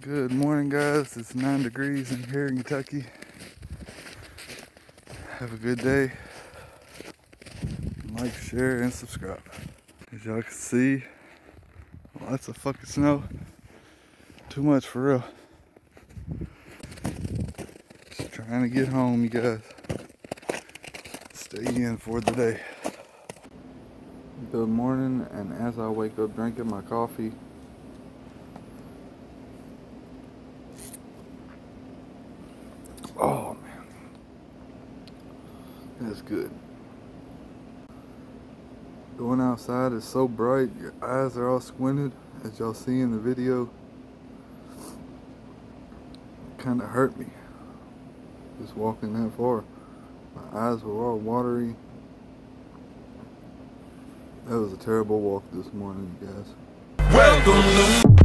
Good morning, guys. It's nine degrees in here in Kentucky. Have a good day. Like, share, and subscribe. As y'all can see, lots of fucking snow. Too much for real. Just trying to get home, you guys. Stay in for the day. Good morning, and as I wake up drinking my coffee, Oh man, that's good. Going outside is so bright, your eyes are all squinted, as y'all see in the video. Kind of hurt me, just walking that far. My eyes were all watery. That was a terrible walk this morning, you guys. Welcome to